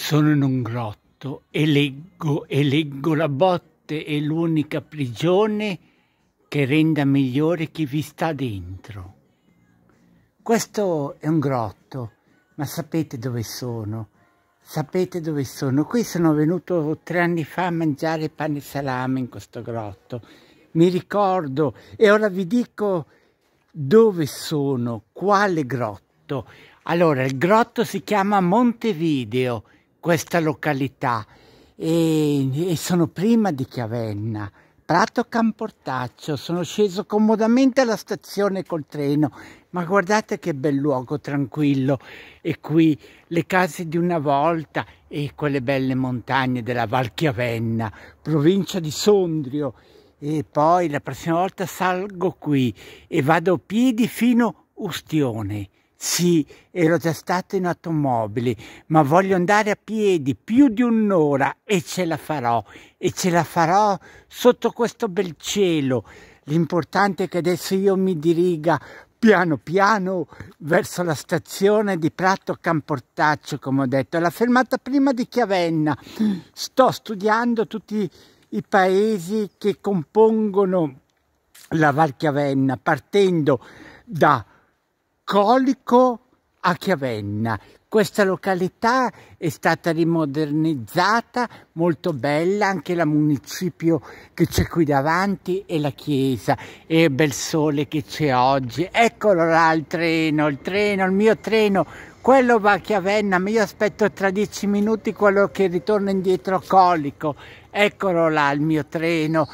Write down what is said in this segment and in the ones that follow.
Sono in un grotto e leggo e leggo la botte è l'unica prigione che renda migliore chi vi sta dentro. Questo è un grotto, ma sapete dove sono? Sapete dove sono? Qui sono venuto tre anni fa a mangiare pane e salame in questo grotto. Mi ricordo e ora vi dico dove sono, quale grotto. Allora, il grotto si chiama Montevideo questa località. E, e sono prima di Chiavenna. Prato Camportaccio, sono sceso comodamente alla stazione col treno, ma guardate che bel luogo tranquillo. E qui le case di una volta e quelle belle montagne della Val Chiavenna, provincia di Sondrio. E poi la prossima volta salgo qui e vado a piedi fino a Ustione sì, ero già stato in automobile, ma voglio andare a piedi più di un'ora e ce la farò, e ce la farò sotto questo bel cielo. L'importante è che adesso io mi diriga piano piano verso la stazione di Prato Camportaccio, come ho detto, la fermata prima di Chiavenna. Sto studiando tutti i paesi che compongono la Val Chiavenna, partendo da Colico a Chiavenna. Questa località è stata rimodernizzata, molto bella, anche il municipio che c'è qui davanti e la chiesa e il bel sole che c'è oggi. Eccolo là il treno, il treno, il mio treno, quello va a Chiavenna, ma io aspetto tra dieci minuti quello che ritorna indietro a Colico. Eccolo là il mio treno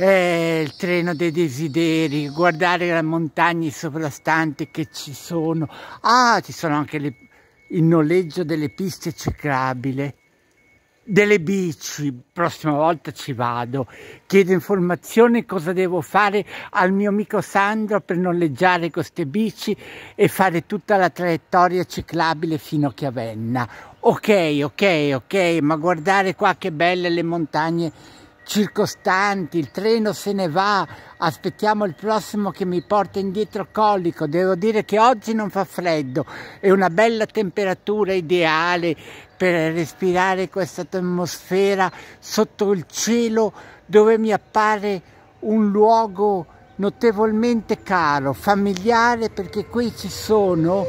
eh, il treno dei desideri, guardare le montagne sovrastanti che ci sono. Ah, ci sono anche le, il noleggio delle piste ciclabili, delle bici. Prossima volta ci vado. Chiedo informazioni cosa devo fare al mio amico Sandro per noleggiare queste bici e fare tutta la traiettoria ciclabile fino a Chiavenna. Ok, ok, ok, ma guardare qua che belle le montagne circostanti, il treno se ne va, aspettiamo il prossimo che mi porta indietro Collico. Devo dire che oggi non fa freddo, è una bella temperatura ideale per respirare questa atmosfera sotto il cielo dove mi appare un luogo notevolmente caro, familiare perché qui ci sono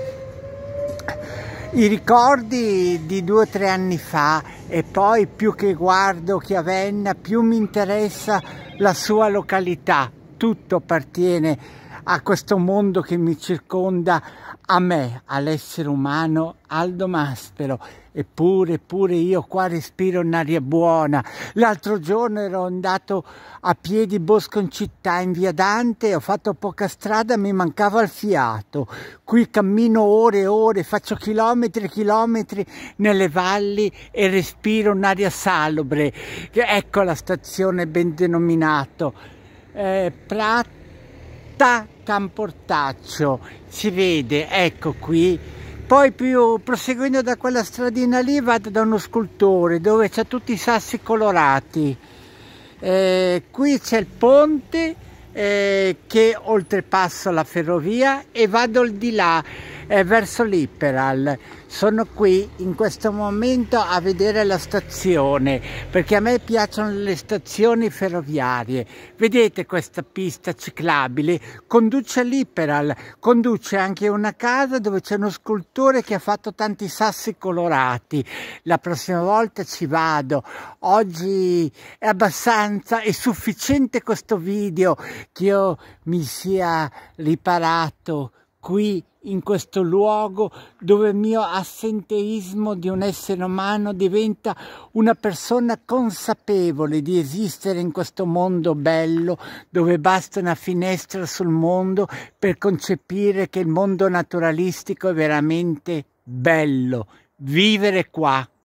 i ricordi di due o tre anni fa e poi più che guardo Chiavenna più mi interessa la sua località, tutto appartiene a questo mondo che mi circonda, a me, all'essere umano, Aldo Maspero. Eppure, eppure io qua respiro un'aria buona. L'altro giorno ero andato a piedi bosco in città, in via Dante, ho fatto poca strada, mi mancava il fiato. Qui cammino ore e ore, faccio chilometri e chilometri nelle valli e respiro un'aria salubre. Ecco la stazione ben denominato. Eh, Prato Porta Camportaccio, si vede, ecco qui. Poi più proseguendo da quella stradina lì vado da uno scultore dove c'è tutti i sassi colorati. Eh, qui c'è il ponte eh, che oltrepassa la ferrovia e vado di là eh, verso l'Iperal. Sono qui in questo momento a vedere la stazione perché a me piacciono le stazioni ferroviarie. Vedete questa pista ciclabile? Conduce all'Iperal, conduce anche una casa dove c'è uno scultore che ha fatto tanti sassi colorati. La prossima volta ci vado. Oggi è abbastanza, è sufficiente questo video che io mi sia riparato qui in questo luogo dove il mio assenteismo di un essere umano diventa una persona consapevole di esistere in questo mondo bello dove basta una finestra sul mondo per concepire che il mondo naturalistico è veramente bello. Vivere qua